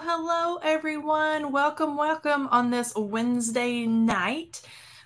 Hello, everyone. Welcome, welcome on this Wednesday night.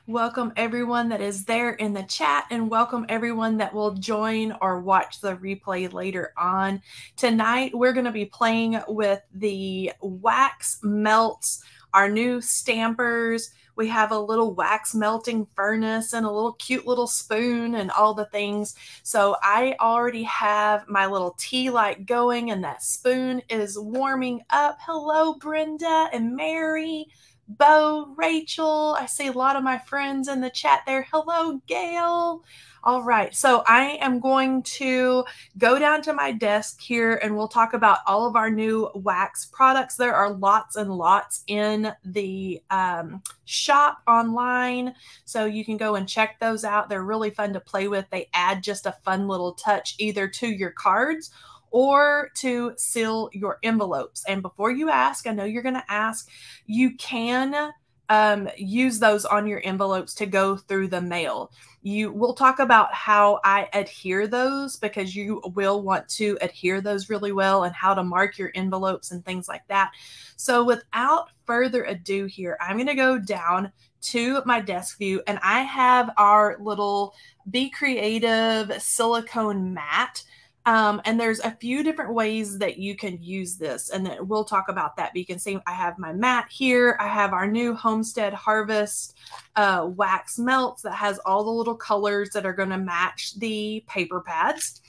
Welcome, everyone that is there in the chat, and welcome everyone that will join or watch the replay later on. Tonight, we're going to be playing with the Wax Melts, our new stampers we have a little wax melting furnace and a little cute little spoon and all the things. So I already have my little tea light going and that spoon is warming up. Hello, Brenda and Mary. Bo, Rachel. I see a lot of my friends in the chat there. Hello, Gail. All right, so I am going to go down to my desk here and we'll talk about all of our new wax products. There are lots and lots in the um, shop online, so you can go and check those out. They're really fun to play with. They add just a fun little touch either to your cards or to seal your envelopes. And before you ask, I know you're going to ask, you can um, use those on your envelopes to go through the mail. You will talk about how I adhere those because you will want to adhere those really well and how to mark your envelopes and things like that. So without further ado here, I'm going to go down to my desk view and I have our little Be Creative silicone mat um, and there's a few different ways that you can use this, and then we'll talk about that. But you can see I have my mat here. I have our new Homestead Harvest uh, wax melts that has all the little colors that are going to match the paper pads.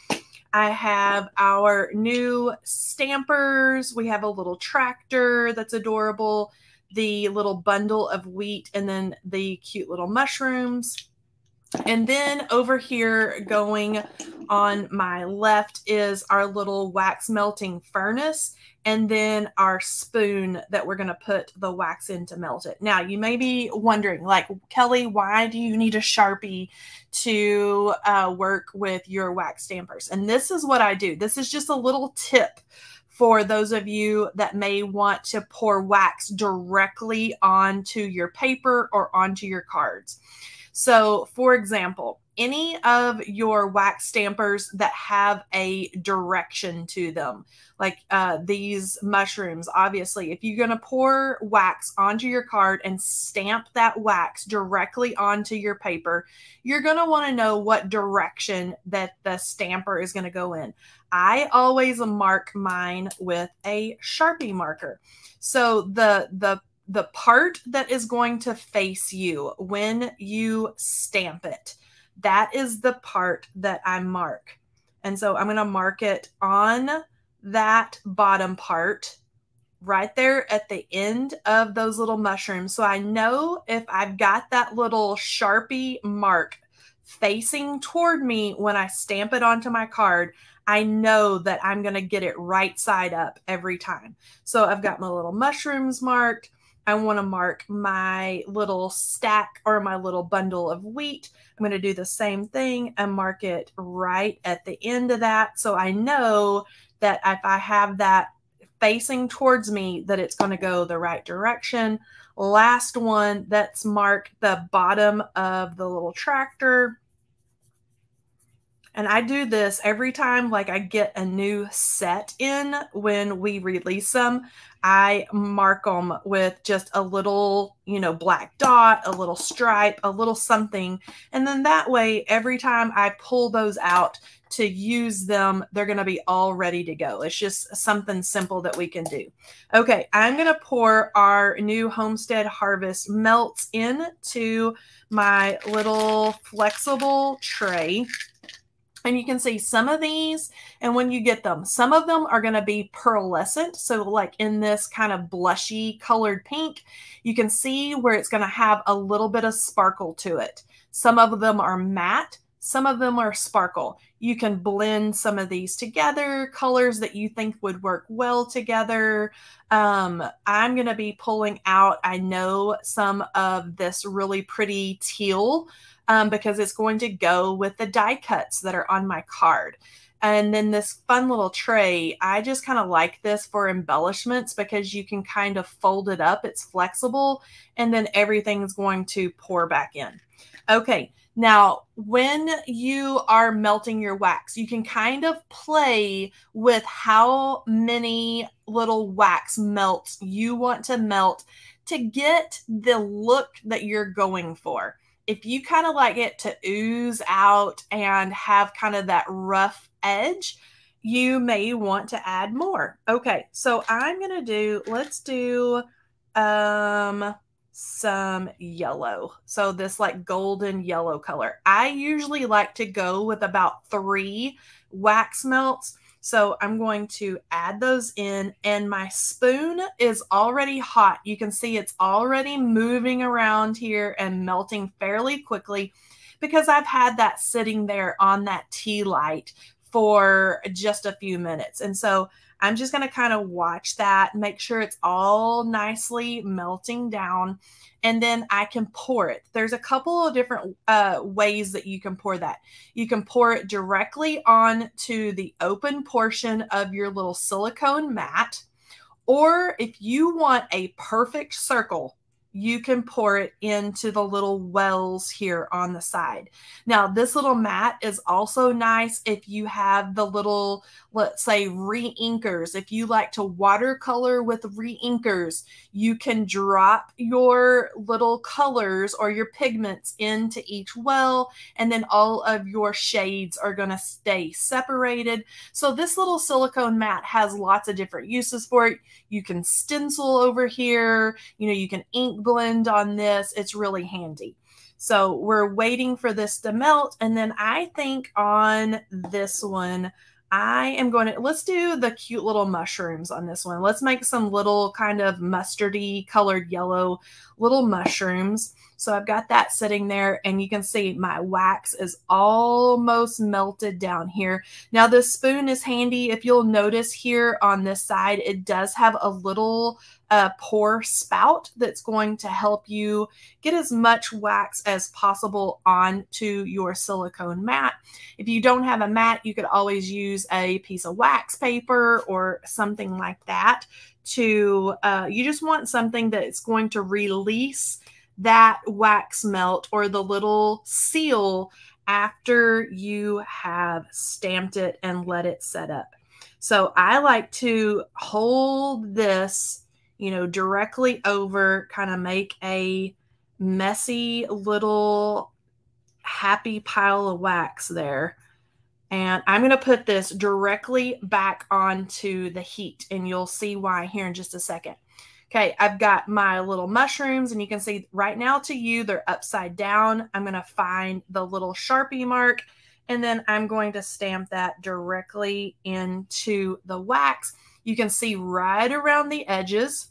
I have our new stampers. We have a little tractor that's adorable, the little bundle of wheat, and then the cute little mushrooms. And then over here going on my left is our little wax melting furnace and then our spoon that we're going to put the wax in to melt it. Now, you may be wondering, like, Kelley, why do you need a Sharpie to uh, work with your wax stampers? And this is what I do. This is just a little tip for those of you that may want to pour wax directly onto your paper or onto your cards. So, for example, any of your wax stampers that have a direction to them, like uh, these mushrooms, obviously, if you're going to pour wax onto your card and stamp that wax directly onto your paper, you're going to want to know what direction that the stamper is going to go in. I always mark mine with a Sharpie marker. So the the the part that is going to face you when you stamp it, that is the part that I mark. And so I'm going to mark it on that bottom part right there at the end of those little mushrooms. So I know if I've got that little Sharpie mark facing toward me when I stamp it onto my card, I know that I'm going to get it right side up every time. So I've got my little mushrooms marked. I want to mark my little stack or my little bundle of wheat. I'm going to do the same thing and mark it right at the end of that. So I know that if I have that facing towards me, that it's going to go the right direction. Last one, that's mark the bottom of the little tractor. And I do this every time like I get a new set in when we release them. I mark them with just a little, you know, black dot, a little stripe, a little something. And then that way, every time I pull those out to use them, they're going to be all ready to go. It's just something simple that we can do. Okay, I'm going to pour our new Homestead Harvest melts into my little flexible tray. And you can see some of these, and when you get them, some of them are going to be pearlescent. So like in this kind of blushy colored pink, you can see where it's going to have a little bit of sparkle to it. Some of them are matte, some of them are sparkle. You can blend some of these together, colors that you think would work well together. Um, I'm going to be pulling out, I know, some of this really pretty teal um, because it's going to go with the die cuts that are on my card. And then this fun little tray, I just kind of like this for embellishments because you can kind of fold it up. It's flexible and then everything's going to pour back in. Okay, Now, when you are melting your wax, you can kind of play with how many little wax melts you want to melt to get the look that you're going for. If you kind of like it to ooze out and have kind of that rough edge, you may want to add more. Okay, so I'm going to do, let's do um some yellow. So this like golden yellow color. I usually like to go with about three wax melts. So I'm going to add those in and my spoon is already hot. You can see it's already moving around here and melting fairly quickly because I've had that sitting there on that tea light for just a few minutes. And so I'm just going to kind of watch that, make sure it's all nicely melting down, and then I can pour it. There's a couple of different uh, ways that you can pour that. You can pour it directly onto the open portion of your little silicone mat, or if you want a perfect circle, you can pour it into the little wells here on the side. Now, this little mat is also nice if you have the little, let's say, re-inkers. If you like to watercolor with re-inkers, you can drop your little colors or your pigments into each well, and then all of your shades are going to stay separated. So this little silicone mat has lots of different uses for it. You can stencil over here, you know, you can ink blend on this. It's really handy. So we're waiting for this to melt. And then I think on this one, I am going to, let's do the cute little mushrooms on this one. Let's make some little kind of mustardy colored yellow little mushrooms. So I've got that sitting there and you can see my wax is almost melted down here. Now this spoon is handy. If you'll notice here on this side, it does have a little uh, pour spout that's going to help you get as much wax as possible onto your silicone mat. If you don't have a mat, you could always use a piece of wax paper or something like that to, uh, you just want something that's going to release that wax melt or the little seal after you have stamped it and let it set up. So I like to hold this, you know, directly over, kind of make a messy little happy pile of wax there. And I'm going to put this directly back onto the heat and you'll see why here in just a second. Okay, I've got my little mushrooms and you can see right now to you, they're upside down. I'm gonna find the little Sharpie mark and then I'm going to stamp that directly into the wax. You can see right around the edges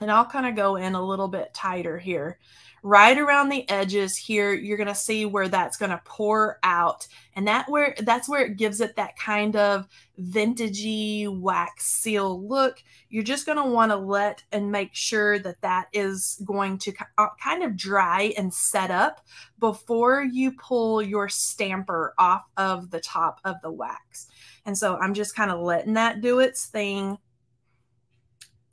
and I'll kind of go in a little bit tighter here right around the edges here you're going to see where that's going to pour out. And that where that's where it gives it that kind of vintagey wax seal look. You're just going to want to let and make sure that that is going to uh, kind of dry and set up before you pull your stamper off of the top of the wax. And so i'm just kind of letting that do its thing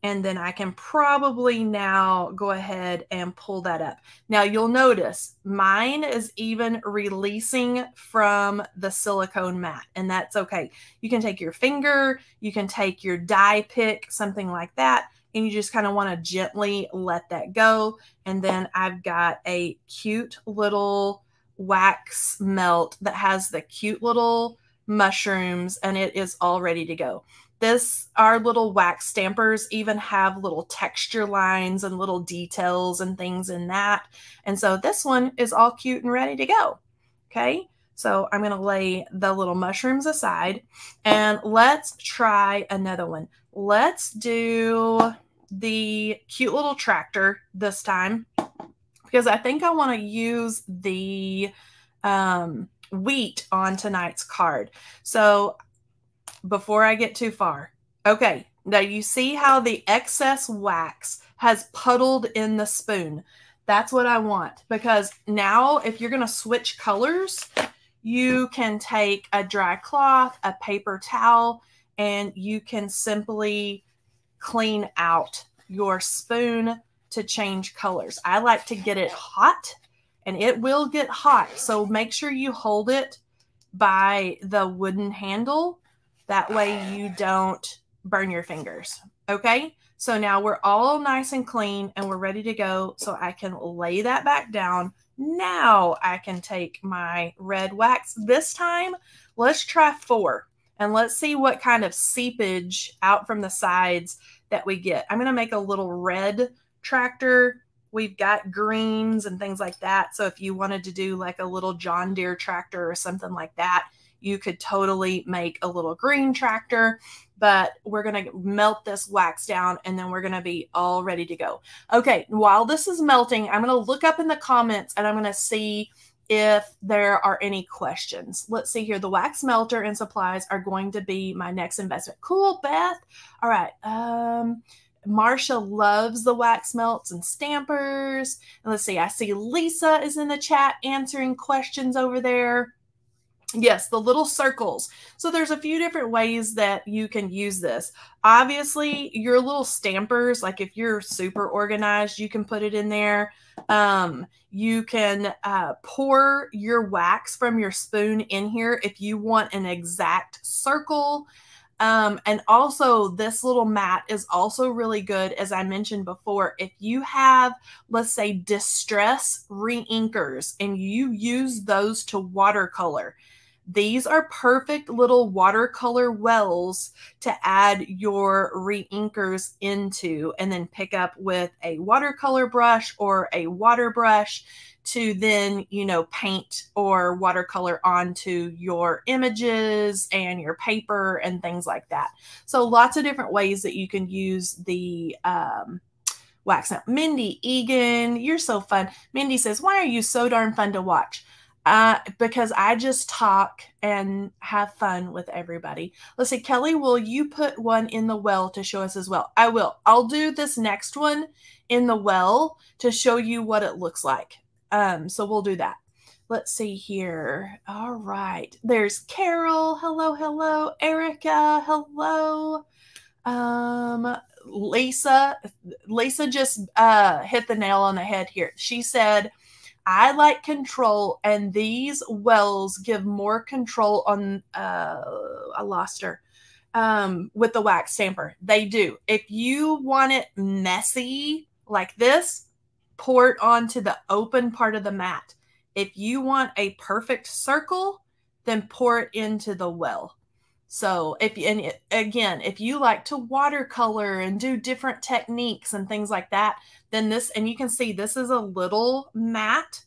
and then I can probably now go ahead and pull that up. Now you'll notice mine is even releasing from the silicone mat and that's okay. You can take your finger, you can take your die pick, something like that, and you just kind of want to gently let that go. And then I've got a cute little wax melt that has the cute little mushrooms and it is all ready to go. This, our little wax stampers even have little texture lines and little details and things in that. And so this one is all cute and ready to go. Okay. So I'm going to lay the little mushrooms aside and let's try another one. Let's do the cute little tractor this time because I think I want to use the um, wheat on tonight's card. So before I get too far. Okay, now you see how the excess wax has puddled in the spoon. That's what I want because now if you're going to switch colors, you can take a dry cloth, a paper towel, and you can simply clean out your spoon to change colors. I like to get it hot and it will get hot. So make sure you hold it by the wooden handle. That way you don't burn your fingers. Okay. So now we're all nice and clean and we're ready to go. So I can lay that back down. Now I can take my red wax. This time, let's try four and let's see what kind of seepage out from the sides that we get. I'm going to make a little red tractor. We've got greens and things like that. So if you wanted to do like a little John Deere tractor or something like that, you could totally make a little green tractor but we're going to melt this wax down and then we're going to be all ready to go. Okay, while this is melting, I'm going to look up in the comments and I'm going to see if there are any questions. Let's see here. The wax melter and supplies are going to be my next investment. Cool, Beth. All right. Um, Marsha loves the wax melts and stampers. And let's see. I see Lisa is in the chat answering questions over there. Yes, the little circles. So there's a few different ways that you can use this. Obviously, your little stampers, like if you're super organized, you can put it in there. Um, you can uh, pour your wax from your spoon in here if you want an exact circle. Um, and also, this little mat is also really good, as I mentioned before. If you have, let's say, distress reinkers and you use those to watercolor, these are perfect little watercolor wells to add your reinkers into and then pick up with a watercolor brush or a water brush to then, you know, paint or watercolor onto your images and your paper and things like that. So lots of different ways that you can use the um, wax. Mindy Egan, you're so fun. Mindy says, why are you so darn fun to watch? Uh, because I just talk and have fun with everybody. Let's see, Kelley, will you put one in the well to show us as well? I will. I'll do this next one in the well to show you what it looks like. Um, so we'll do that. Let's see here. All right. There's Carol. Hello, hello. Erica. Hello. Um, Lisa. Lisa just uh, hit the nail on the head here. She said, I like control, and these wells give more control on. Uh, I. Um, with the wax stamper, they do. If you want it messy like this, pour it onto the open part of the mat. If you want a perfect circle, then pour it into the well. So if and again, if you like to watercolor and do different techniques and things like that, then this and you can see this is a little mat.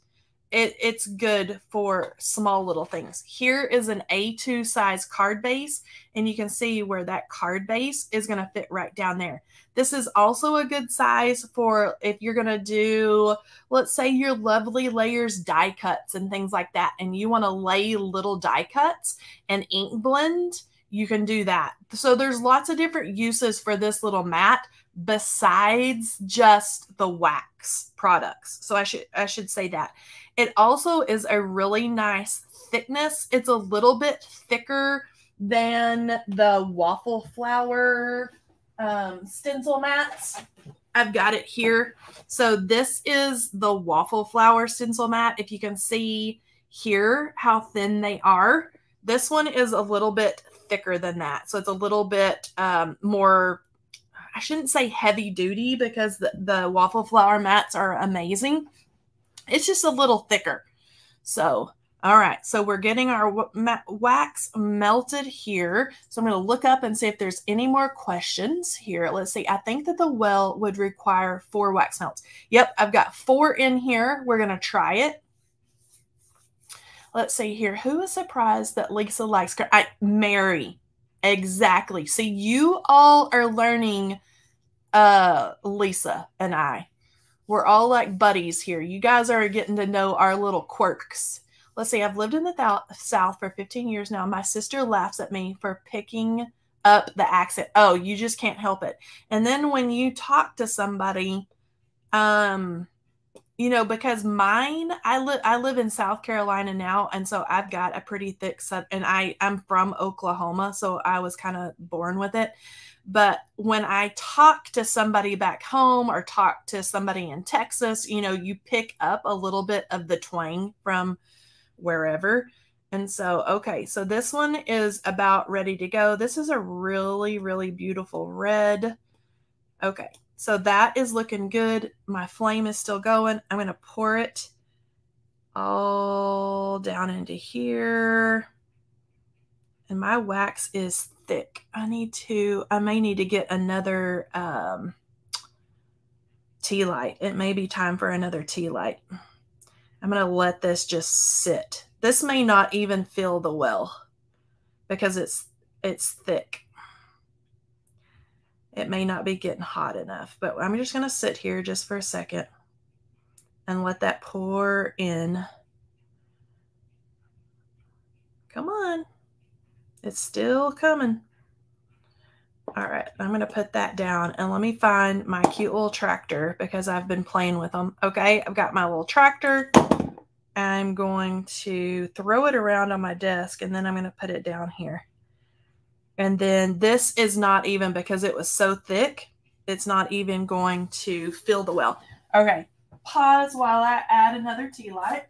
It, it's good for small little things. Here is an A2 size card base, and you can see where that card base is going to fit right down there. This is also a good size for if you're going to do, let's say, your lovely layers die cuts and things like that, and you want to lay little die cuts and ink blend you can do that. So there's lots of different uses for this little mat besides just the wax products. So I should I should say that. It also is a really nice thickness. It's a little bit thicker than the waffle flower um, stencil mats. I've got it here. So this is the waffle flower stencil mat. If you can see here how thin they are. This one is a little bit thicker than that. So it's a little bit um, more, I shouldn't say heavy duty because the, the waffle flower mats are amazing. It's just a little thicker. So, all right. So we're getting our wax melted here. So I'm going to look up and see if there's any more questions here. Let's see. I think that the well would require four wax melts. Yep. I've got four in here. We're going to try it. Let's see here. Who is surprised that Lisa likes I Mary. Exactly. See, you all are learning uh Lisa and I. We're all like buddies here. You guys are getting to know our little quirks. Let's see. I've lived in the th- South for 15 years now. My sister laughs at me for picking up the accent. Oh, you just can't help it. And then when you talk to somebody, um, you know because mine i live i live in south carolina now and so i've got a pretty thick set and i i'm from oklahoma so i was kind of born with it But when I talk to somebody back home or talk to somebody in Texas, you know, you pick up a little bit of the twang from wherever. And so, okay, so this one is about ready to go. This is a really, really beautiful red. Okay, so that is looking good. My flame is still going. I'm going to pour it all down into here. And my wax is thick. I need to, I may need to get another um, tea light. It may be time for another tea light. I'm going to let this just sit. This may not even fill the well because it's it's thick. It may not be getting hot enough, but I'm just going to sit here just for a second and let that pour in. Come on. It's still coming. All right, I'm going to put that down and let me find my cute little tractor because I've been playing with them. Okay, I've got my little tractor. I'm going to throw it around on my desk and then I'm going to put it down here. And then this is not even because it was so thick, it's not even going to fill the well. Okay, pause while I add another tea light.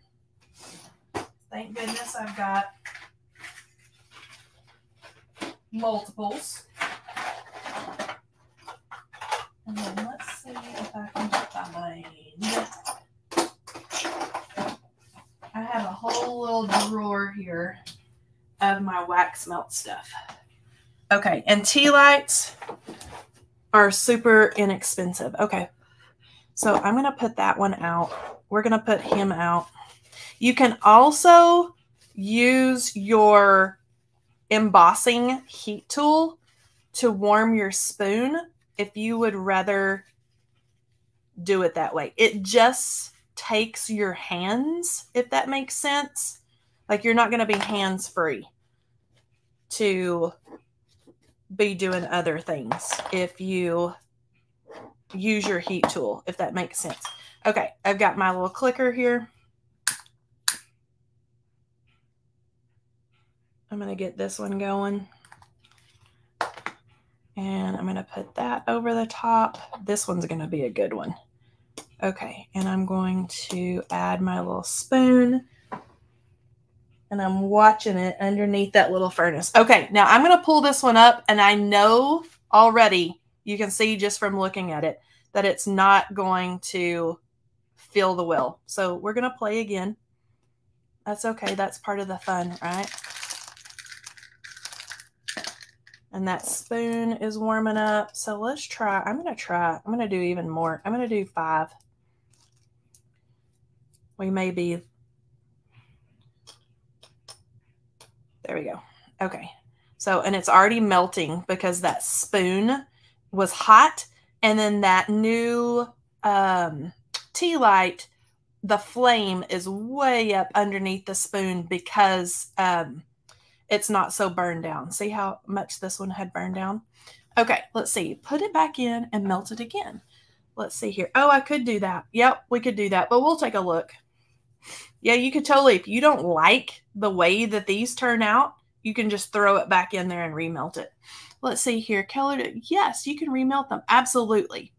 Thank goodness I've got multiples. And then let's see if I can find I have a whole little drawer here of my wax melt stuff. Okay, and tea lights are super inexpensive. Okay, so I'm going to put that one out. We're going to put him out. You can also use your embossing heat tool to warm your spoon if you would rather do it that way. It just takes your hands, if that makes sense. Like you're not going to be hands free to be doing other things if you use your heat tool, if that makes sense. Okay, I've got my little clicker here. I'm going to get this one going. And I'm going to put that over the top. This one's going to be a good one. Okay, and I'm going to add my little spoon. And I'm watching it underneath that little furnace. Okay, now I'm going to pull this one up, and I know already, you can see just from looking at it, that it's not going to fill the well. So we're going to play again. That's okay. That's part of the fun, right? And that spoon is warming up. So let's try. I'm going to try. I'm going to do even more. I'm going to do five we may be there we go. Okay. So and it's already melting because that spoon was hot and then that new um, tea light the flame is way up underneath the spoon because um, it's not so burned down. See how much this one had burned down? Okay let's see. Put it back in and melt it again. Let's see here. Oh i could do that. Yep we could do that but we'll take a look. Yeah, you could totally, if you don't like the way that these turn out, you can just throw it back in there and remelt it. Let's see here. Keller, yes, you can remelt them. Absolutely.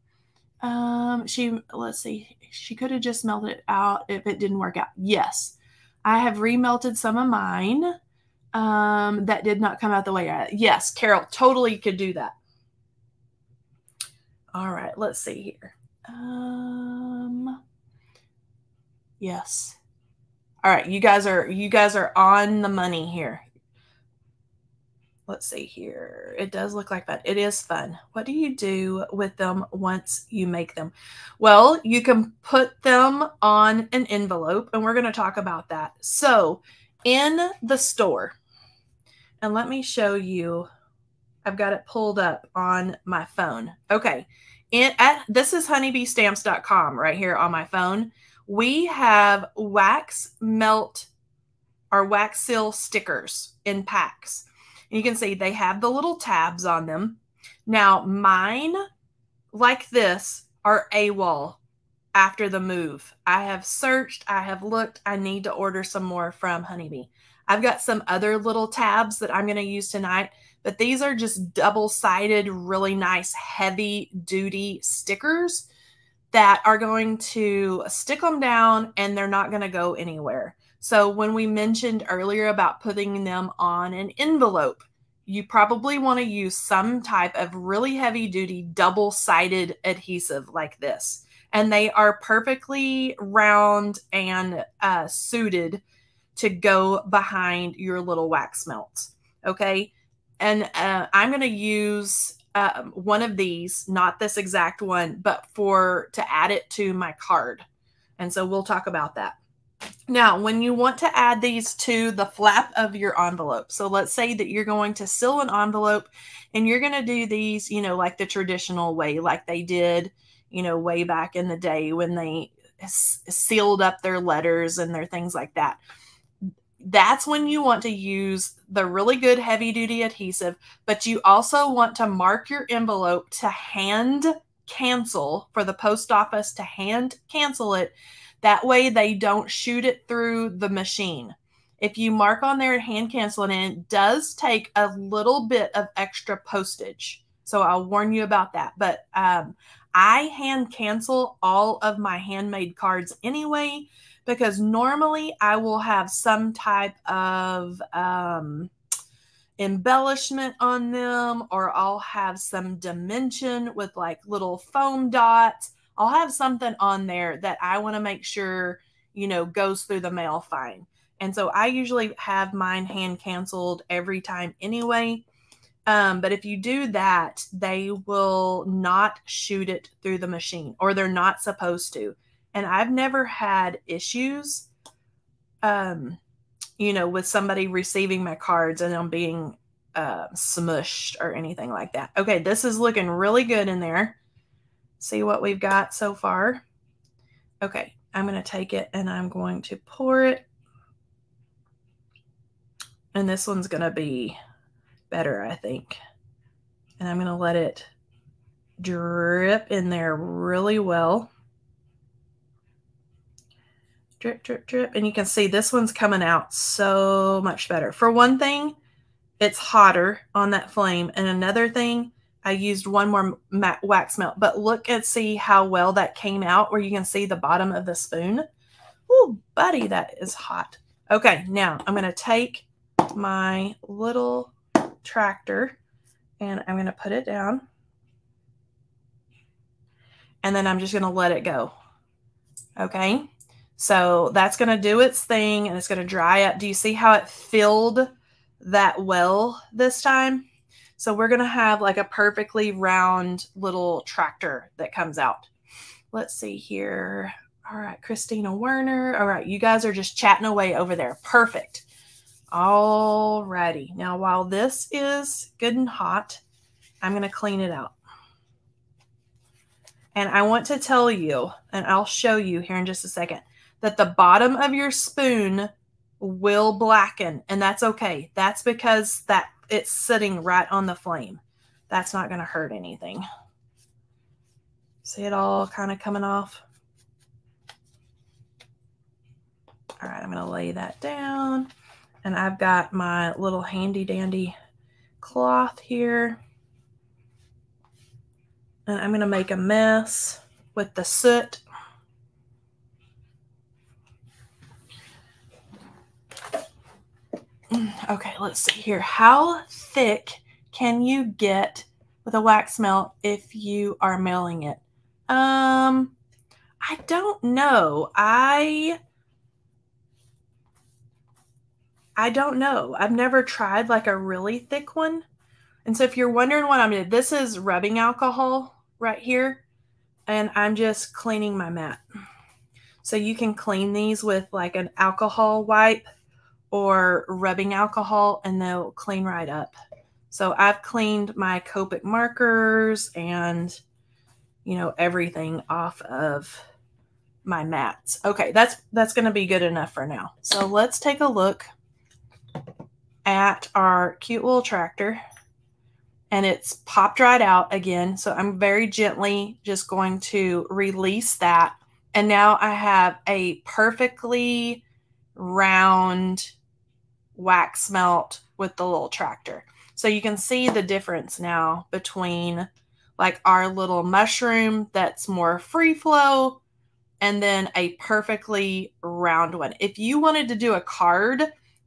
Um, she, let's see, she could have just melted it out if it didn't work out. Yes, I have remelted some of mine um, that did not come out the way I, yes, Carol, totally could do that. All right, let's see here. Um, Yes. All right, you guys are you guys are on the money here. Let's see here. It does look like that. It is fun. What do you do with them once you make them? Well, you can put them on an envelope, and we're going to talk about that. So, in the store, and let me show you. I've got it pulled up on my phone. Okay. In, at, this is honeybeestamps.com right here on my phone we have wax melt or wax seal stickers in packs. And you can see they have the little tabs on them. Now, mine, like this, are AWOL after the move. I have searched, I have looked, I need to order some more from Honeybee. I've got some other little tabs that I'm going to use tonight but these are just double sided, really nice, heavy duty stickers that are going to stick them down and they're not going to go anywhere. So, when we mentioned earlier about putting them on an envelope, you probably want to use some type of really heavy duty double sided adhesive like this. And they are perfectly round and uh, suited to go behind your little wax melts. Okay. And uh, I'm going to use um, one of these, not this exact one, but for to add it to my card. And so we'll talk about that. Now, when you want to add these to the flap of your envelope, so let's say that you're going to seal an envelope and you're going to do these, you know, like the traditional way, like they did, you know, way back in the day when they sealed up their letters and their things like that. That's when you want to use the really good heavy duty adhesive, but you also want to mark your envelope to hand cancel for the post office to hand cancel it that way they don't shoot it through the machine. If you mark on there hand canceling, it does take a little bit of extra postage. So I'll warn you about that. But um, I hand cancel all of my handmade cards anyway, because normally I will have some type of um, embellishment on them, or I'll have some dimension with like little foam dots I'll have something on there that I want to make sure, you know, goes through the mail fine. And so I usually have mine hand canceled every time anyway. Um, but if you do that, they will not shoot it through the machine or they're not supposed to. And I've never had issues, um, you know, with somebody receiving my cards and them being uh, smushed or anything like that. Okay, this is looking really good in there see what we've got so far. Okay, I'm going to take it and I'm going to pour it. And this one's going to be better, I think. And I'm going to let it drip in there really well. Drip, drip, drip. And you can see this one's coming out so much better. For one thing, it's hotter on that flame. And another thing, I used one more wax melt, but look and see how well that came out where you can see the bottom of the spoon. Oh, buddy, that is hot. Okay, now I'm going to take my little tractor and I'm going to put it down. And then I'm just going to let it go. Okay, so that's going to do its thing and it's going to dry up. Do you see how it filled that well this time? So we're going to have like a perfectly round little tractor that comes out. Let's see here. All right, Christina Werner. All right, you guys are just chatting away over there. Perfect. All righty. Now, while this is good and hot, I'm going to clean it out. And I want to tell you, and I'll show you here in just a second, that the bottom of your spoon will blacken, and that's okay. That's because that it's sitting right on the flame. That's not going to hurt anything. See it all kind of coming off? All right, I'm going to lay that down. And I've got my little handy dandy cloth here. And I'm going to make a mess with the soot Okay, let's see here. How thick can you get with a wax melt if you are mailing it? Um, I don't know. I I don't know. I've never tried like a really thick one. And so if you're wondering what I'm doing, this is rubbing alcohol right here. And I'm just cleaning my mat. So you can clean these with like an alcohol wipe or rubbing alcohol and they'll clean right up. So I've cleaned my Copic markers and, you know, everything off of my mats. Okay, that's that's going to be good enough for now. So let's take a look at our cute little tractor. And it's popped right out again. So I'm very gently just going to release that. And now I have a perfectly round wax melt with the little tractor. So you can see the difference now between like our little mushroom that's more free flow and then a perfectly round one. If you wanted to do a card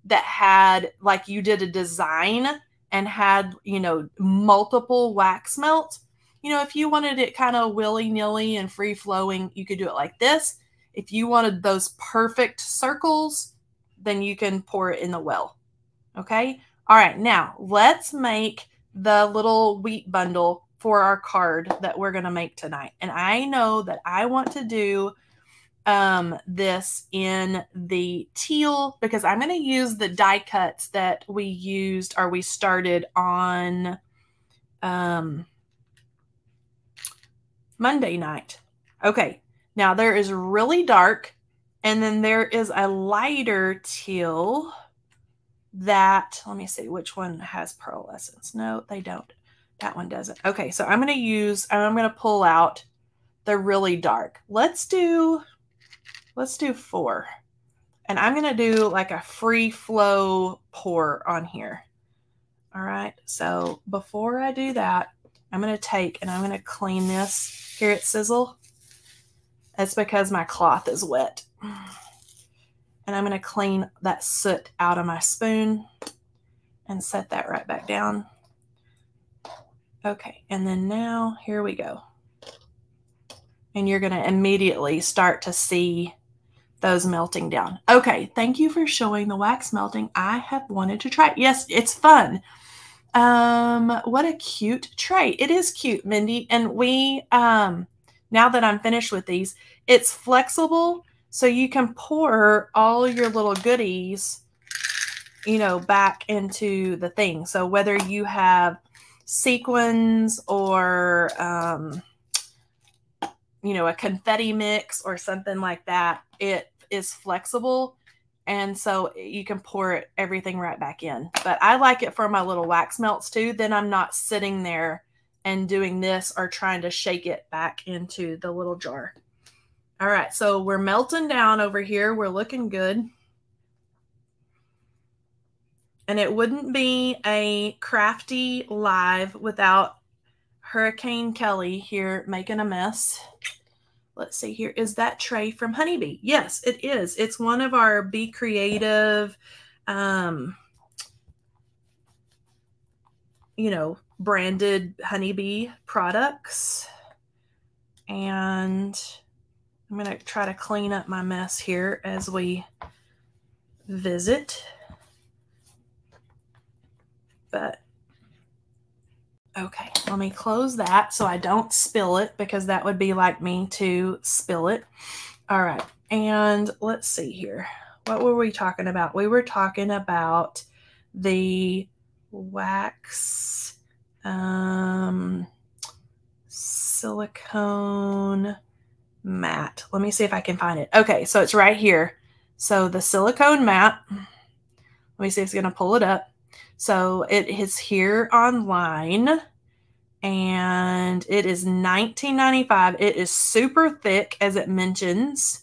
that had like you did a design and had, you know, multiple wax melts, you know, if you wanted it kind of willy-nilly and free flowing, you could do it like this. If you wanted those perfect circles, then you can pour it in the well. Okay. All right. Now let's make the little wheat bundle for our card that we're going to make tonight. And I know that I want to do um, this in the teal because I'm going to use the die cuts that we used or we started on um, Monday night. Okay, now there is really dark and then there is a lighter teal that, let me see which one has pearlescence. No, they don't. That one doesn't. Okay, so I'm going to use, I'm going to pull out the really dark. Let's do, let's do four. And I'm going to do like a free flow pour on here. All right, so before I do that, I'm going to take and I'm going to clean this here at Sizzle. That's because my cloth is wet. And I'm going to clean that soot out of my spoon and set that right back down. Okay, and then now here we go. And you're going to immediately start to see those melting down. Okay, thank you for showing the wax melting. I have wanted to try. Yes, it's fun. Um, what a cute tray. It is cute, Mindy. And we, um, now that I'm finished with these, it's flexible. So you can pour all your little goodies, you know, back into the thing. So whether you have sequins or um, you know a confetti mix or something like that it is flexible. And so you can pour it, everything right back in. But i like it for my little wax melts too. Then i'm not sitting there and doing this or trying to shake it back into the little jar. All right so we're melting down over here. We're looking good. And it wouldn't be a crafty live without Hurricane Kelley here making a mess. Let's see here. Is that tray from Honeybee? Yes, it is. It's one of our Be Creative, um, you know, branded Honeybee products. And I'm going to try to clean up my mess here as we visit but okay, let me close that so I don't spill it because that would be like me to spill it. All right, and let's see here. What were we talking about? We were talking about the wax um, silicone mat. Let me see if I can find it. Okay, so it's right here. So the silicone mat, let me see if it's going to pull it up. So it is here online and it is 1995. It is super thick as it mentions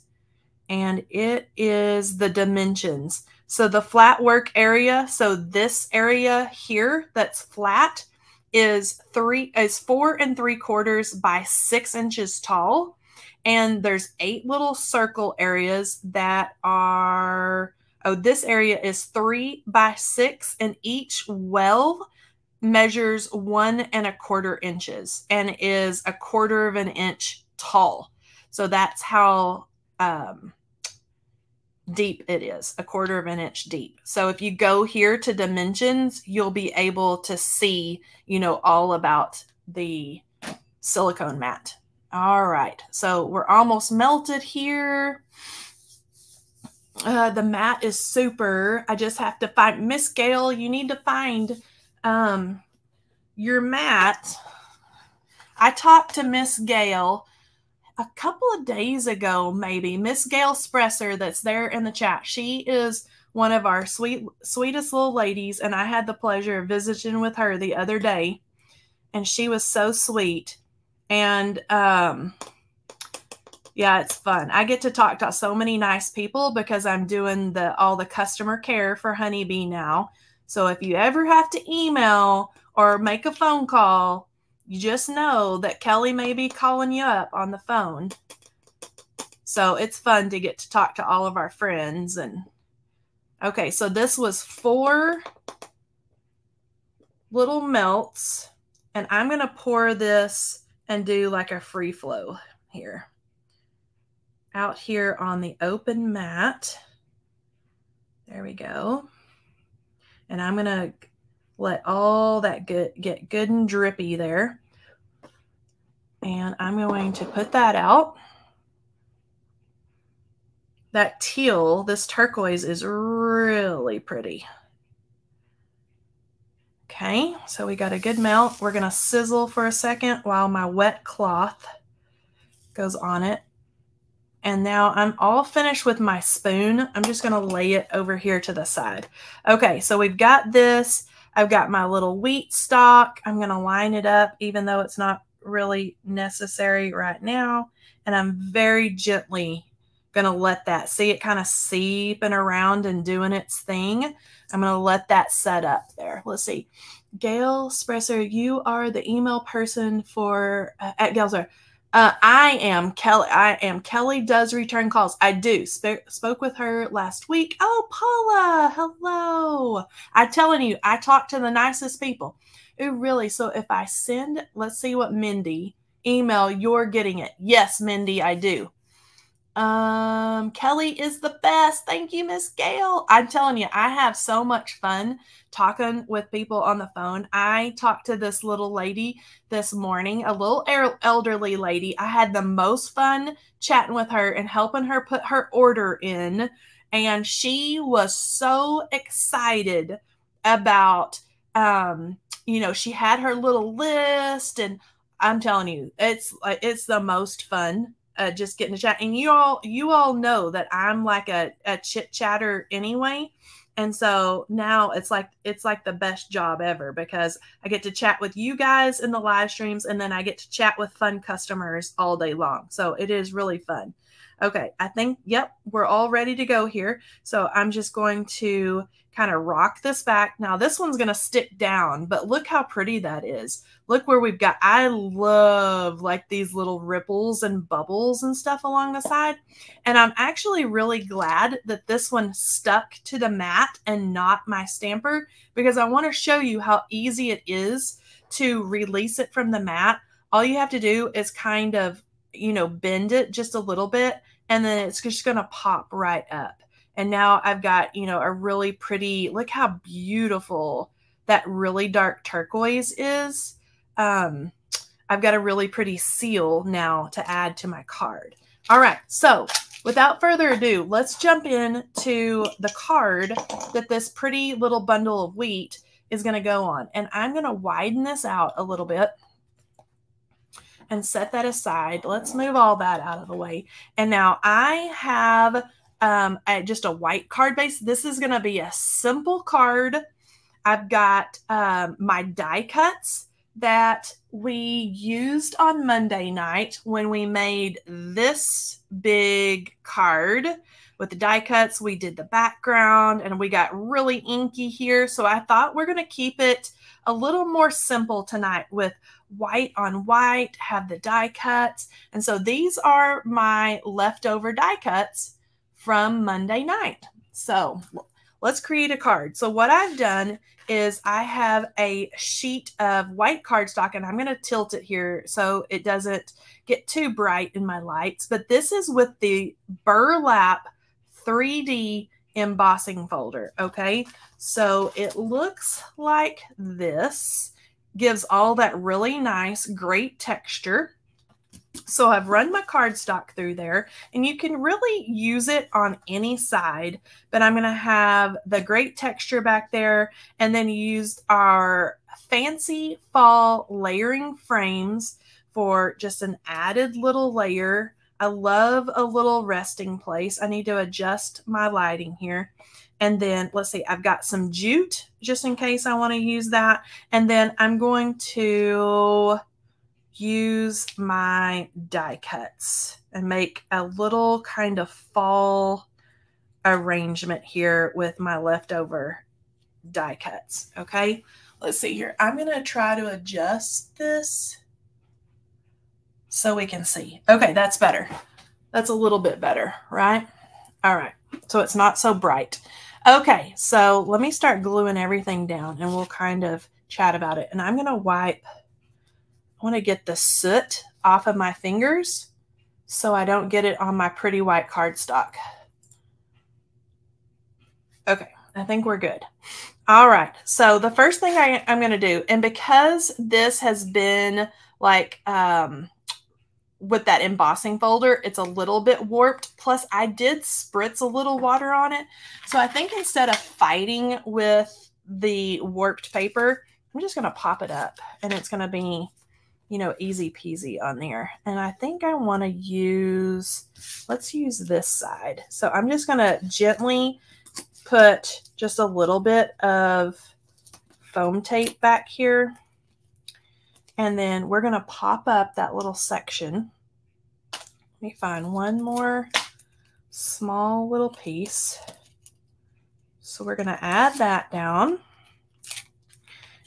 and it is the dimensions. So the flat work area, so this area here that's flat is three is four and three quarters by six inches tall. And there's eight little circle areas that are Oh, this area is three by six, and each well measures one and a quarter inches and is a quarter of an inch tall. So that's how um, deep it is, a quarter of an inch deep. So if you go here to dimensions, you'll be able to see, you know, all about the silicone mat. All right, so we're almost melted here. Uh, the mat is super. I just have to find Miss Gail. You need to find um, your mat. I talked to Miss Gail a couple of days ago, maybe Miss Gail Spresser, that's there in the chat. She is one of our sweet, sweetest little ladies, and I had the pleasure of visiting with her the other day, and she was so sweet. And um, yeah, it's fun. I get to talk to so many nice people because I'm doing the all the customer care for Honeybee now. So if you ever have to email or make a phone call, you just know that Kelley may be calling you up on the phone. So it's fun to get to talk to all of our friends and okay, so this was four little melts and I'm going to pour this and do like a free flow here. Out here on the open mat. There we go. And I'm going to let all that good, get good and drippy there. And I'm going to put that out. That teal, this turquoise is really pretty. Okay, so we got a good melt. We're going to sizzle for a second while my wet cloth goes on it. And now I'm all finished with my spoon. I'm just going to lay it over here to the side. Okay, so we've got this. I've got my little wheat stock. I'm going to line it up even though it's not really necessary right now. And I'm very gently going to let that, see it kind of seeping around and doing its thing. I'm going to let that set up there. Let's see. Gail Spresser, you are the email person for uh, at Galzer. Uh, I am Kelley. I am Kelley. Does return calls. I do. Sp- spoke with her last week. Oh, Paula, hello. I'm telling you, I talk to the nicest people. Ooh, really? So if I send, let's see what Mindy email, you're getting it. Yes, Mindy, I do. Um, Kelley is the best. Thank you, Miss Gail. I'm telling you, I have so much fun talking with people on the phone. I talked to this little lady this morning, a little elderly lady. I had the most fun chatting with her and helping her put her order in. And she was so excited about, um, you know, she had her little list and I'm telling you, it's it's the most fun uh, just getting to chat. And you all, you all know that I'm like a, a chit chatter anyway. And so now it's like it's like the best job ever because I get to chat with you guys in the live streams and then I get to chat with fun customers all day long. So it is really fun. Okay, I think yep, we're all ready to go here. So I'm just going to kind of rock this back. Now this one's going to stick down, but look how pretty that is. Look where we've got i love like these little ripples and bubbles and stuff along the side. And i'm actually really glad that this one stuck to the mat and not my stamper because i want to show you how easy it is to release it from the mat. All you have to do is kind of you know bend it just a little bit and then it's just going to pop right up and now i've got you know a really pretty look how beautiful that really dark turquoise is um, I've got a really pretty seal now to add to my card. All right, so without further ado, let's jump in to the card that this pretty little bundle of wheat is going to go on. And I'm going to widen this out a little bit and set that aside. Let's move all that out of the way. And now I have um, just a white card base. This is going to be a simple card. I've got um, my die cuts that we used on Monday night when we made this big card with the die cuts. We did the background and we got really inky here. So I thought we're going to keep it a little more simple tonight with white on white, have the die cuts. And so these are my leftover die cuts from Monday night. So let's create a card. So what I've done is I have a sheet of white cardstock and I'm going to tilt it here so it doesn't get too bright in my lights. But this is with the burlap 3D embossing folder. Okay. So it looks like this gives all that really nice, great texture. So I've run my cardstock through there and you can really use it on any side, but I'm going to have the great texture back there and then used our fancy fall layering frames for just an added little layer. I love a little resting place. I need to adjust my lighting here. And then let's see, I've got some jute just in case I want to use that. And then I'm going to use my die cuts and make a little kind of fall arrangement here with my leftover die cuts. Okay, let's see here. I'm going to try to adjust this so we can see. Okay, that's better. That's a little bit better, right? All right, so it's not so bright. Okay, so let me start gluing everything down and we'll kind of chat about it. And I'm going to wipe, want to get the soot off of my fingers so I don't get it on my pretty white cardstock. Okay, I think we're good. All right, so the first thing I, am going to do, and because this has been like um, with that embossing folder, it's a little bit warped. Plus, I did spritz a little water on it. So I think instead of fighting with the warped paper, I'm just going to pop it up and it's going to be, you know, easy peasy on there. And I think I want to use, let's use this side. So I'm just going to gently put just a little bit of foam tape back here and then we're going to pop up that little section. Let me find one more small little piece. So we're going to add that down.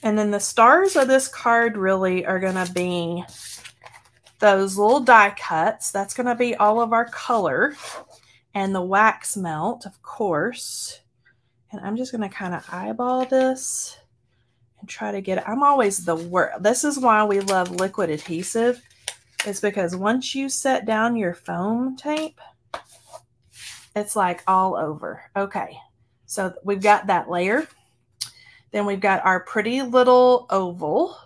And then the stars of this card really are going to be those little die cuts. That's going to be all of our color and the wax melt, of course. And I'm just going to kind of eyeball this and try to get it. I'm always the worst. This is why we love liquid adhesive. Is because once you set down your foam tape, it's like all over. Okay, so we've got that layer. Then we've got our pretty little oval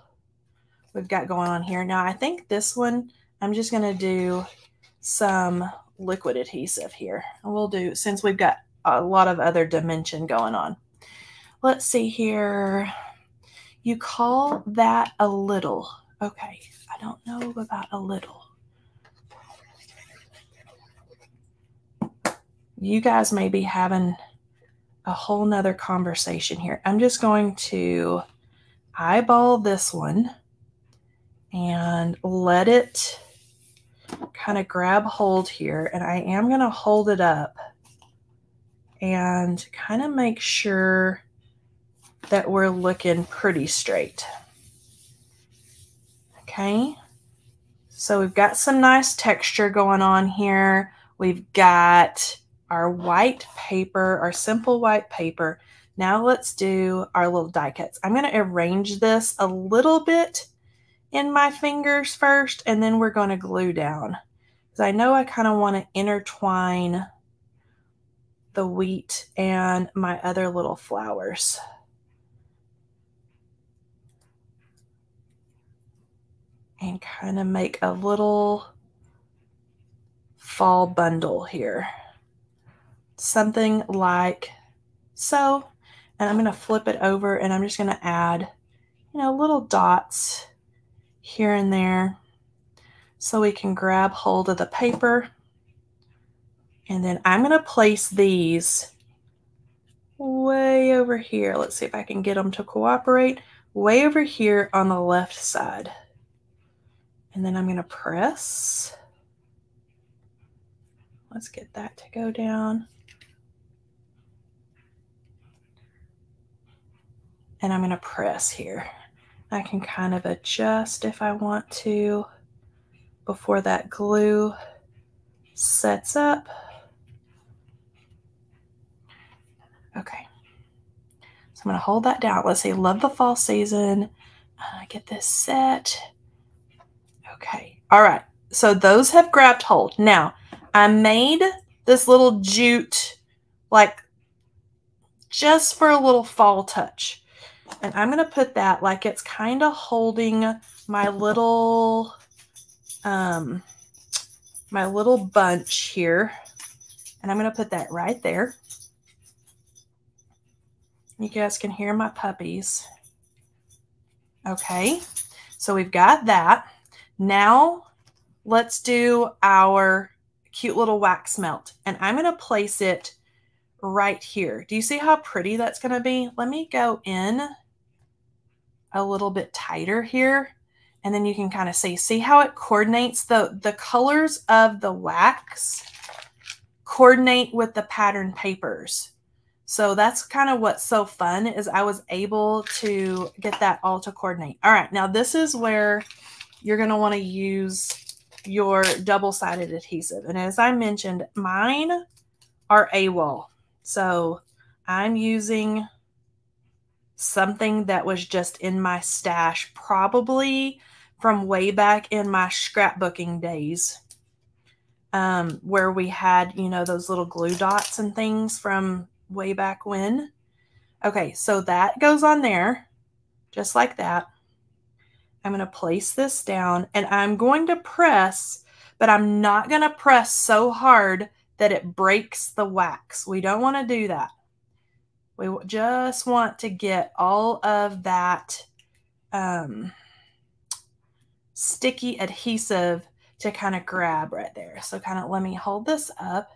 we've got going on here. Now I think this one, I'm just going to do some liquid adhesive here. And we'll do, since we've got a lot of other dimension going on. Let's see here. You call that a little. Okay, I don't know about a little. You guys may be having a whole nother conversation here. I'm just going to eyeball this one and let it kind of grab hold here. And I am going to hold it up and kind of make sure that we're looking pretty straight. Okay, so we've got some nice texture going on here. We've got our white paper, our simple white paper. Now let's do our little die cuts. I'm going to arrange this a little bit in my fingers first, and then we're going to glue down. Because I know I kind of want to intertwine the wheat and my other little flowers. And kind of make a little fall bundle here. Something like so. And I'm going to flip it over and I'm just going to add, you know, little dots here and there so we can grab hold of the paper and then I'm going to place these way over here. Let's see if I can get them to cooperate. Way over here on the left side. And then I'm going to press. Let's get that to go down. And I'm going to press here. I can kind of adjust if I want to before that glue sets up. Okay. So I'm going to hold that down. Let's say love the fall season. Uh, get this set. Okay. All right. So those have grabbed hold. Now, I made this little jute like just for a little fall touch. And I'm going to put that like it's kind of holding my little um my little bunch here. And I'm going to put that right there. You guys can hear my puppies. Okay, so we've got that. Now let's do our cute little wax melt. And I'm going to place it right here. Do you see how pretty that's going to be? Let me go in a little bit tighter here. And then you can kind of see, see how it coordinates the, the colors of the wax coordinate with the pattern papers. So that's kind of what's so fun is I was able to get that all to coordinate. All right, now this is where you're going to want to use your double-sided adhesive. And as I mentioned, mine are AWOL. So I'm using something that was just in my stash, probably from way back in my scrapbooking days, um, where we had, you know, those little glue dots and things from way back when. Okay, so that goes on there, just like that. I'm going to place this down and I'm going to press, but I'm not going to press so hard that it breaks the wax. We don't want to do that. We just want to get all of that um, sticky adhesive to kind of grab right there. So kind of let me hold this up.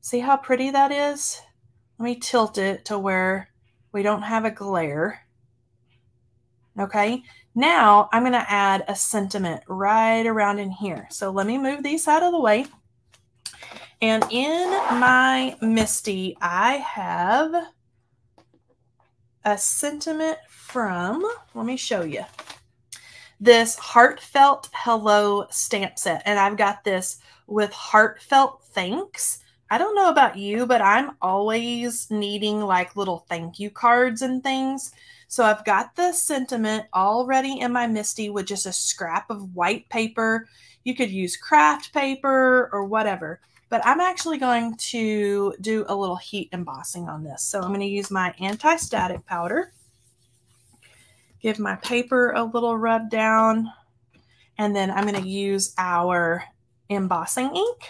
See how pretty that is? Let me tilt it to where we don't have a glare. Okay, now I'm going to add a sentiment right around in here. So let me move these out of the way. And in my MISTI, I have a sentiment from, let me show you, this Heartfelt Hello stamp set. And I've got this with Heartfelt Thanks. I don't know about you, but I'm always needing like little thank you cards and things. So I've got the sentiment already in my MISTI with just a scrap of white paper. You could use craft paper or whatever, but I'm actually going to do a little heat embossing on this. So I'm going to use my anti-static powder, give my paper a little rub down, and then I'm going to use our embossing ink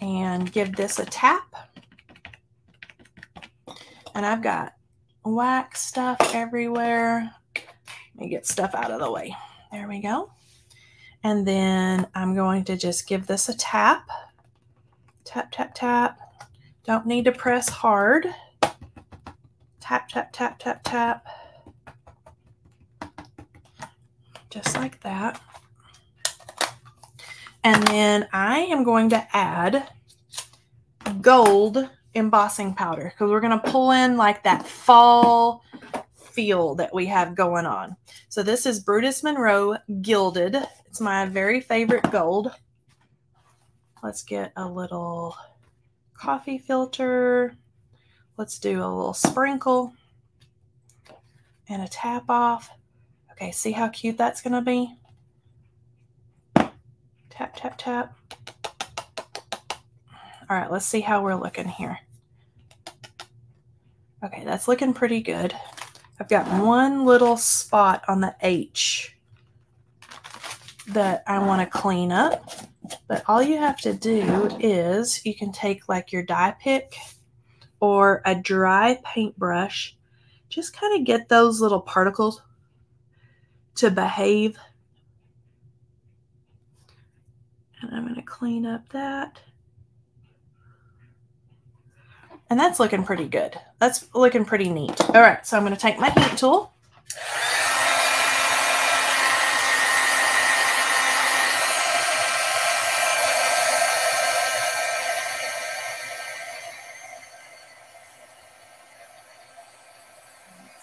and give this a tap. And I've got wax stuff everywhere. Let me get stuff out of the way. There we go. And then I'm going to just give this a tap. Tap, tap, tap. Don't need to press hard. Tap, tap, tap, tap, tap. Just like that. And then I am going to add gold embossing powder because we're going to pull in like that fall feel that we have going on. So this is Brutus Monroe Gilded. It's my very favorite gold. Let's get a little coffee filter. Let's do a little sprinkle and a tap off. Okay, see how cute that's going to be? Tap, tap, tap. All right, let's see how we're looking here. Okay, that's looking pretty good. I've got one little spot on the H that I want to clean up. But all you have to do is you can take like your die pick or a dry paintbrush. Just kind of get those little particles to behave. And I'm going to clean up that. And that's looking pretty good. That's looking pretty neat. All right, so I'm going to take my heat tool.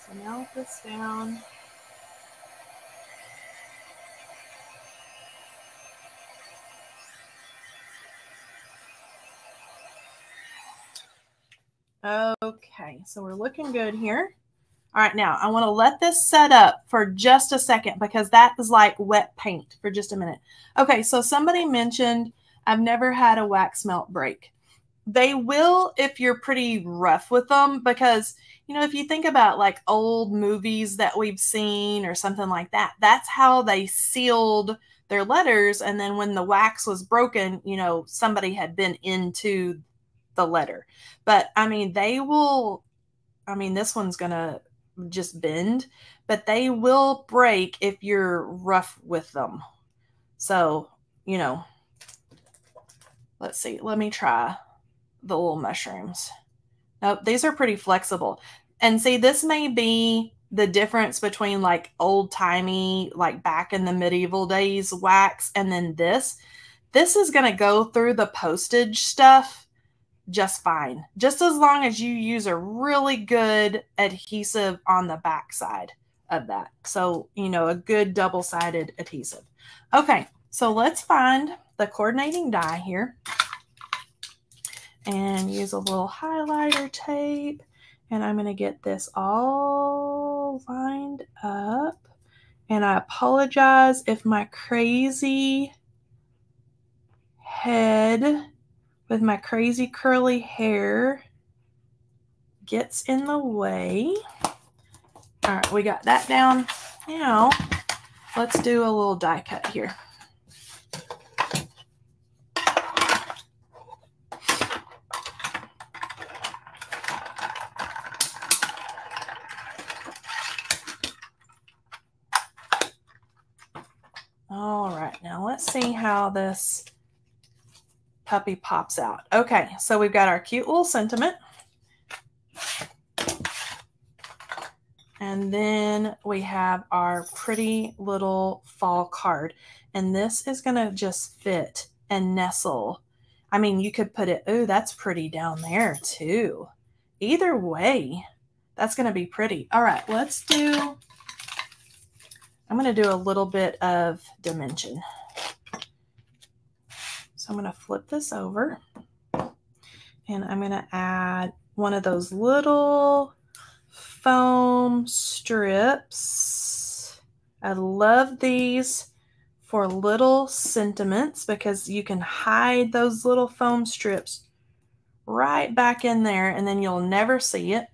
So melt this down. Okay, so we're looking good here. All right, now I want to let this set up for just a second because that is like wet paint for just a minute. Okay, so somebody mentioned I've never had a wax melt break. They will if you're pretty rough with them because, you know, if you think about like old movies that we've seen or something like that, that's how they sealed their letters. And then when the wax was broken, you know, somebody had been into the letter. But I mean, they will, I mean, this one's going to just bend, but they will break if you're rough with them. So, you know, let's see. Let me try the little mushrooms. Nope, these are pretty flexible. And see, this may be the difference between like old timey, like back in the medieval days wax, and then this. This is going to go through the postage stuff just fine, just as long as you use a really good adhesive on the back side of that. So, you know, a good double-sided adhesive. Okay, so let's find the coordinating die here and use a little highlighter tape. And I'm going to get this all lined up. And I apologize if my crazy head with my crazy curly hair gets in the way. All right, we got that down. Now, let's do a little die cut here. All right, now let's see how this puppy pops out. Okay, so we've got our cute little sentiment. And then we have our pretty little fall card. And this is going to just fit and nestle. I mean, you could put it, oh, that's pretty down there too. Either way, that's going to be pretty. All right, let's do, I'm going to do a little bit of dimension. I'm going to flip this over and I'm going to add one of those little foam strips. I love these for little sentiments because you can hide those little foam strips right back in there and then you'll never see it.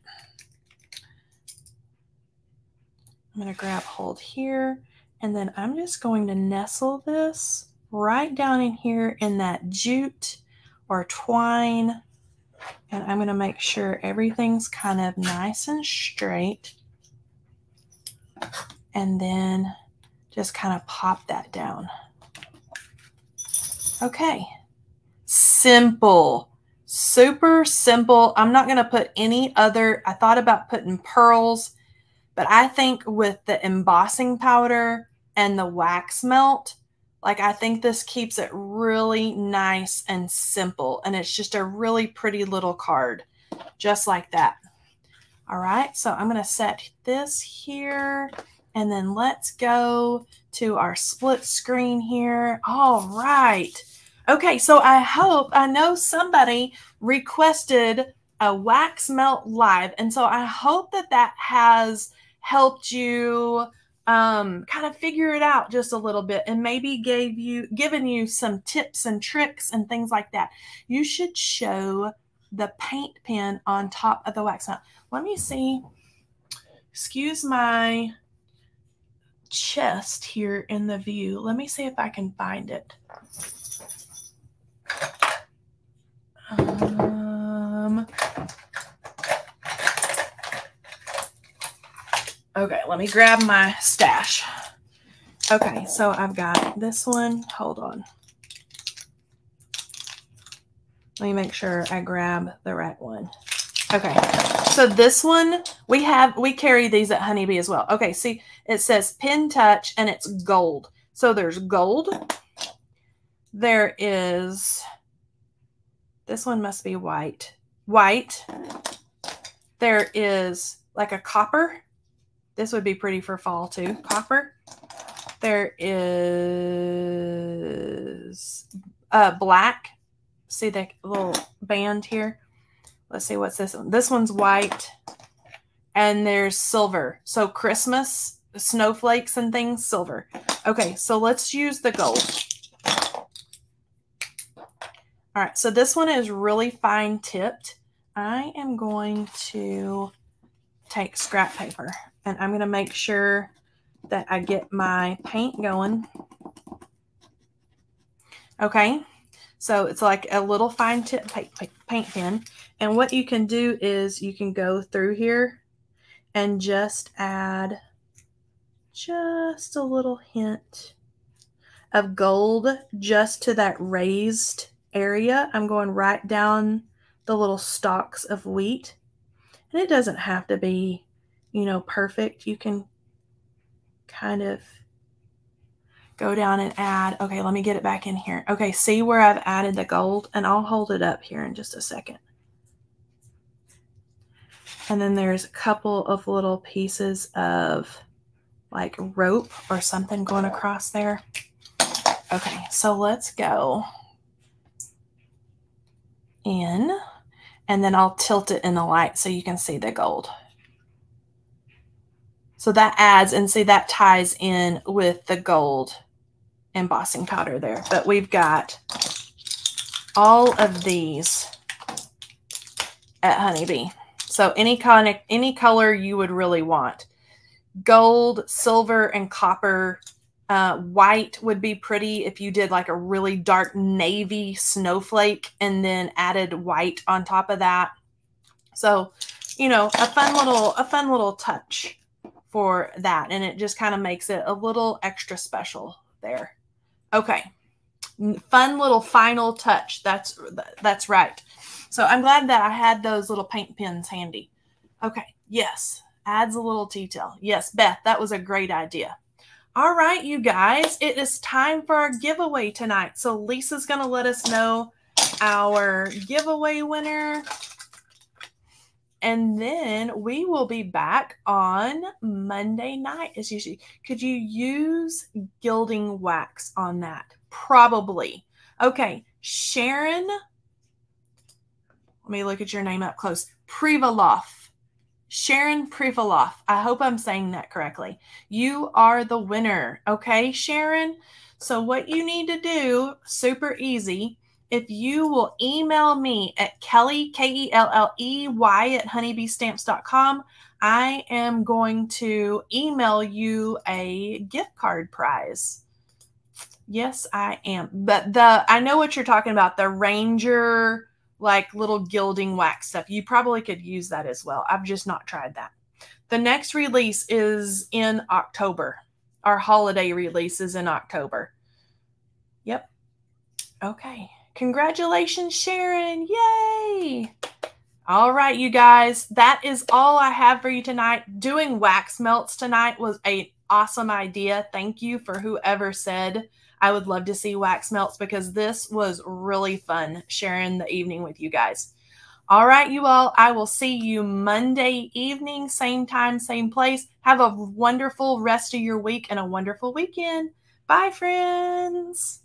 I'm going to grab hold here and then I'm just going to nestle this right down in here in that jute or twine. And I'm going to make sure everything's kind of nice and straight. And then just kind of pop that down. Okay. Simple. Super simple. I'm not going to put any other, I thought about putting pearls, but I think with the embossing powder and the wax melt, like, I think this keeps it really nice and simple. And it's just a really pretty little card, just like that. All right, so I'm going to set this here. And then let's go to our split screen here. All right. Okay, so I hope, I know somebody requested a wax melt live. And so I hope that that has helped you um, kind of figure it out just a little bit and maybe gave you given you some tips and tricks and things like that. You should show the paint pen on top of the wax mount. Let me see. Excuse my chest here in the view. Let me see if I can find it. Um, Okay, let me grab my stash. Okay, so I've got this one. Hold on. Let me make sure I grab the right one. Okay, so this one, we have, we carry these at Honey Bee as well. Okay, see, it says Pen Touch and it's gold. So there's gold. There is, this one must be white. White. There is like a copper this would be pretty for fall too. Copper. There is uh, black. See the little band here? Let's see what's this one. This one's white. And there's silver. So Christmas, snowflakes and things, silver. Okay, so let's use the gold. All right, so this one is really fine tipped. I am going to take scrap paper and I'm going to make sure that I get my paint going. Okay, so it's like a little fine tip paint pen. And what you can do is you can go through here and just add just a little hint of gold just to that raised area. I'm going right down the little stalks of wheat. And it doesn't have to be you know, perfect. You can kind of go down and add. Okay, let me get it back in here. Okay, see where I've added the gold? And I'll hold it up here in just a second. And then there's a couple of little pieces of like rope or something going across there. Okay, so let's go in and then I'll tilt it in the light so you can see the gold. So that adds and see that ties in with the gold embossing powder there. But we've got all of these at Honey Bee. So any of, any color you would really want. Gold, silver, and copper. Uh, white would be pretty if you did like a really dark navy snowflake and then added white on top of that. So, you know, a fun little a fun little touch for that and it just kind of makes it a little extra special there. Okay. Fun little final touch. That's that's right. So I'm glad that I had those little paint pens handy. Okay. Yes. Adds a little detail. Yes, Beth, that was a great idea. All right, you guys, it is time for our giveaway tonight. So Lisa's going to let us know our giveaway winner. And then we will be back on Monday night as usually. Could you use gilding wax on that? Probably. Okay, Sharon. Let me look at your name up close. Privaloff. Sharon Privaloff. I hope I'm saying that correctly. You are the winner. Okay, Sharon? So, what you need to do, super easy, if you will email me at Kelley, K E L L E Y, at honeybeestamps.com, I am going to email you a gift card prize. Yes, I am. But the I know what you're talking about, the Ranger like little gilding wax stuff. You probably could use that as well. I've just not tried that. The next release is in October. Our holiday release is in October. Yep. Okay. Congratulations, Sharon. Yay. All right, you guys. That is all I have for you tonight. Doing wax melts tonight was an awesome idea. Thank you for whoever said I would love to see wax melts because this was really fun sharing the evening with you guys. All right, you all, I will see you Monday evening, same time, same place. Have a wonderful rest of your week and a wonderful weekend. Bye, friends.